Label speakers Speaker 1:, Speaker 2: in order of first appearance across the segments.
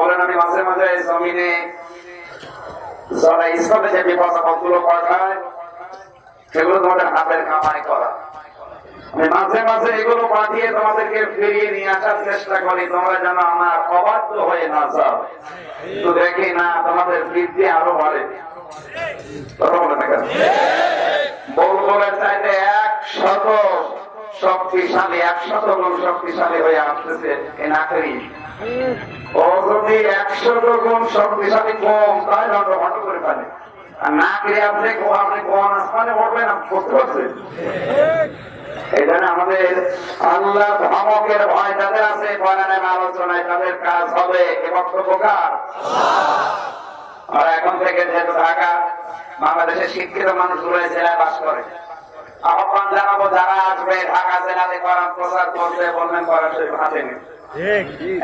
Speaker 1: বলেন, আমি মাঝে মাঝে জমিনে যারা ইসলামে যে বিপদ পাঠায় সেগুলো তোমাদের হাতের কামাই করা। আমি মাঝে মাঝে এগুলো পাঠিয়ে তোমাদেরকে ফিরিয়ে নিয়ে আসার চেষ্টা করি, তোমরা যেন আমার অবাধ্য হয়ে না যাও। তো দেখি না, তোমাদের বৃদ্ধি আরও বাড়ে। কথা বলে না বলবলের চাইতে একশত শক্তিশালী, একশত গুণ শক্তিশালী হয়ে আসতেছে এ নাকরি ও যদি গুণ শক্তিশালী কম তাই লন্ড ভণ্ড করে বক্তব্য কার? আর এখন থেকে বাংলাদেশের শিক্ষিত মানুষগুলো জেলায় বাস করে। আহ্বান জানাব যারা আসবে ঢাকা জেলাতে করার প্রচার করবে বলবেন করার শরীফ হাতে নেই।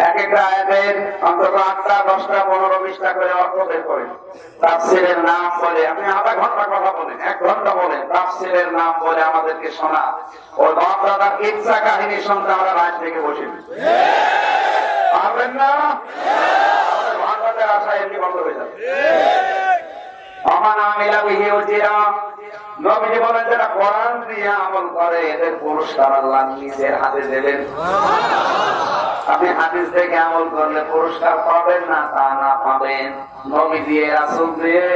Speaker 1: এক একটা আয়াতের অন্তত আটটা দশটা পনেরো বিশটা করে অর্থ বের করে তাফসিরের নাম বলে আপনি আধা ঘণ্টা কথা বলেন এক ঘণ্টা বলেন তাফসিরের নাম বলে আমাদেরকে শোনা। ও বাপ দাদার ইচ্ছা কাহিনী শুনতে আমরা রাত থেকে বসি। পারবেন না? আমাদের আশা এমনি বন্ধ হয়ে যাবে। আমার আমিলা বিহি উজিরা নবীজি বলেন যারা কোরআন দিয়ে আমল করে এদের পুরস্কার আল্লাহ নিজের হাতে দেবেন। আপনি হাদিস থেকে আমল করলে পুরস্কার পাবেন না তা না পাবেন। নবী দিয়ে রাসুল দিয়ে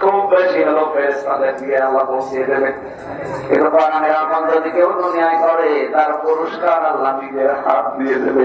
Speaker 1: খুব বেশি হলো ফেরেস তাদের দিয়ে আল্লাহ পৌঁছিয়ে দেবে কিন্তু কোরআনের আমল যদি কেউ দুনিয়ায় করে তার পুরস্কার আল্লাহ নিজের হাত দিয়ে দেবে।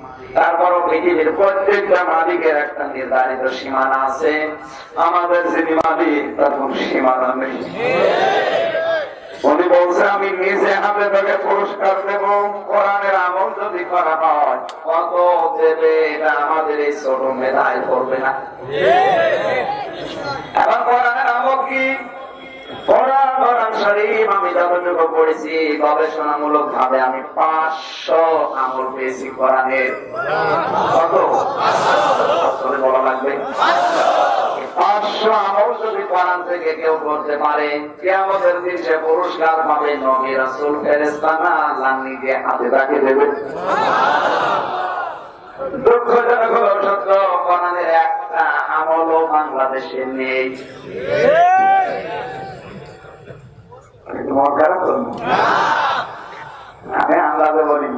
Speaker 1: তারপরও পৃথিবীর প্রত্যেকটা মালিকের একটা নির্ধারিত সীমানা আছে। আমাদের যিনি মালিক তার কোন সীমানা নেই। উনি বলছে আমি নিজে হাতে তোকে পুরস্কার দেব। কোরআনের আমল যদি করা হয় কত দেবে এটা আমাদের এই ছোট মেধায় করবে না? এখন কোরআনের আমল কি? কোরআন কোরআন শরীফ। আমি গবেষণামূলক ভাবে আমি পাঁচশো আমল পেয়েছি কোরআনের বলা লাগবে? পাঁচশো আমল যদি কোরআন থেকে কেউ করতে পারে কেমতের দিন সে পুরস্কার পাবে নবী রাসুল ফেরেস্তানা আল্লাহ নিজে হাতে তাকে দেবে। দুঃখজনক হল সত্য, কোরআনের একটা আমলও বাংলাদেশে নেই। আমি আন্দাজে বলি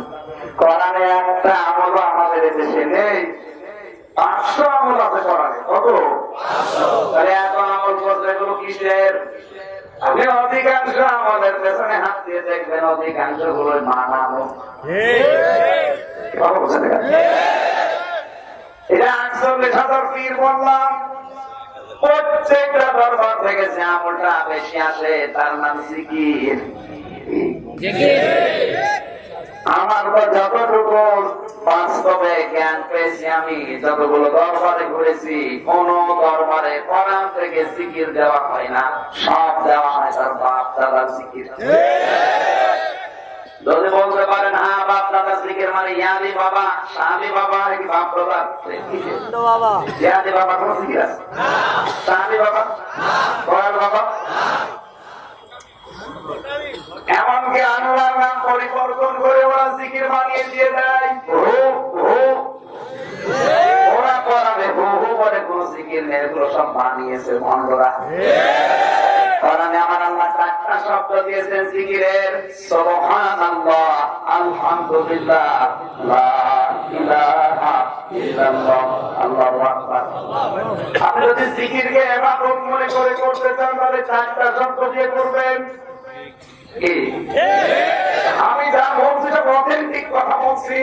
Speaker 1: কোরআনে একটা আমলও আমাদের দেশে নেই পাঁচশো আমল আছে কোরআনে কত এত আমল করতে এগুলো কিসের আপনি অধিকাংশ আমাদের পেছনে হাত দিয়ে দেখবেন অধিকাংশগুলো মানানো? এটা আটচল্লিশ হাজার পীর বললাম প্রত্যেকটা দরবার থেকে যে আমলটা বেশি আসে তার নাম সিকির আমার তো যতটুকু বাস্তবে জ্ঞান পেয়েছি আমি যতগুলো দরবারে ঘুরেছি কোন দরবারে কোরআন থেকে সিকির দেওয়া হয় না সব দেওয়া হয় তার বাপ দাদার সিকির যদি মানে ইয়াদি বাবা স্বামী বাবা বাপ দাদা ইয়াদি বাবা। কোন আছে? বাবা বাবা। এমনকি আল্লাহর নাম পরিবর্তন করে ওরা জিকির বানিয়ে দিয়ে দেয়। ওরা করাবে হু হু বলে কোন জিকির নেই এগুলো সব বানিয়েছে কোরআনে আমার আল্লাহ চারটা শব্দ দিয়েছেন জিকিরের। সুবহান আল্লাহ আমি যা বলছি সব অথেন্টিক কথা বলছি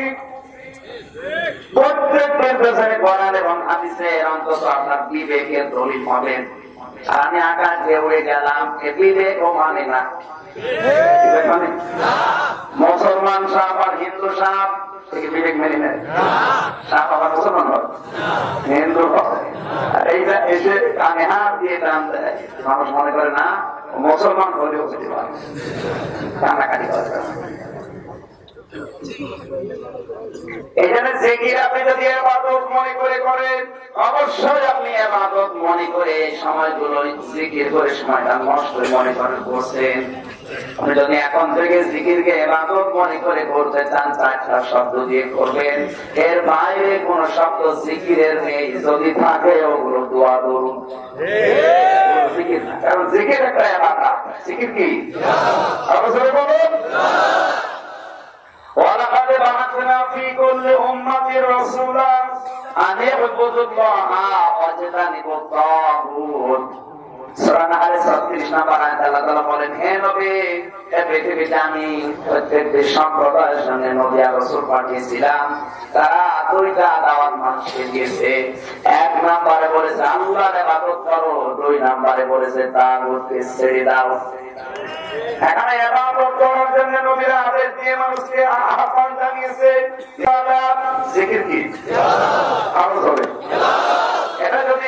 Speaker 1: প্রত্যেকটার পেছনে এবং হাদিসের অন্তত আপনার বিবেকের দলিল পাবেন আর আমি আকাশ দিয়ে উড়ে গেলাম, এ বিবেক ও মানে না? মুসলমান সাপ আর হিন্দু সাপ থেকে বিবেক মেনে এখানে আপনি যদি এবাদত মনে করে করেন, অবশ্যই আপনি এবাদত মনে করে সময়গুলো জিকির করে সময়টা নষ্ট মনে করেন, করছেন। আপনি যদি এখন থেকে জিকিরকে এবাদত মনে করে করতে চান চারটা শব্দ দিয়ে করবেন এর বাইরে কোন শব্দ জিকিরের নেই যদি থাকে ওগুলো দোয়া ধরুন জিকির না। কারণ জিকির একটা এলাকা জিকির কি অবসরে বলুন ولقد بعثنا في كل أمة رسولا أن اعبدوا الله واجتنبوا الطاغوت সূরা নাহলে 36 নম্বর আয়াতে আল্লাহ তাআলা বলেন, হে নবী পৃথিবীতে আমি প্রত্যেকটি সম্প্রদায়ের সঙ্গে নবী আর রাসূল পাঠিয়েছিলাম। তারা দুইটা দাওয়াত মানুষকে জানিয়েছে।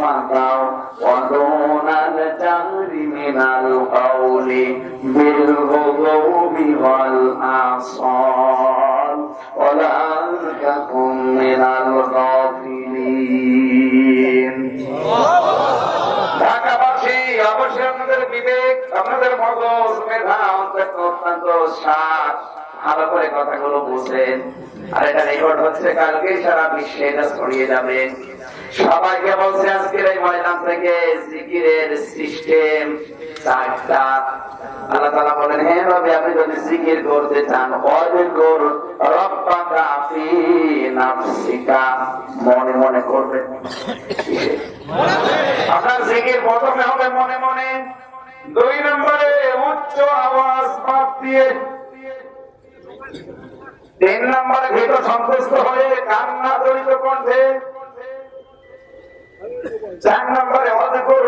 Speaker 1: ওয়া দুনাল জাহরি মিনাল কাওলি বিল গুদুবি ওয়াল আসাল ওয়া লা তাকুম মিনাল গাফিলিন ঢাকাবাসী, অবশ্যই আপনাদের বিবেক আপনাদের মগজ, মেধা অন্তত অত্যন্ত সাত ভালো করে কথাগুলো বুঝেন আর এটা রেকর্ড হচ্ছে, কালকে সারা বিশ্বে এটা ছড়িয়ে যাবে। সবাইকে বলছে, আজকের এই ময়দান থেকে জিকিরের সিস্টেম দুই নম্বরে উচ্চ আওয়াজ দিয়ে তিন নম্বরে ভীত সন্তুষ্ট হয়ে কান্না জড়িত কণ্ঠে। চার নম্বরে অধিকুর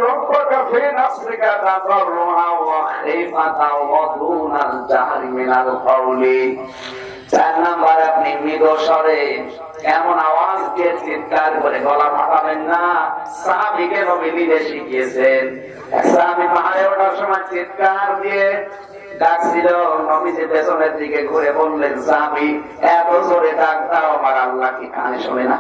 Speaker 1: চিৎকার দিয়ে নবীজি পেছনের দিকে ঘুরে বললেন সাহাবি এত জোরে ডাক আমার আল্লাহ কি কানে শোনে না।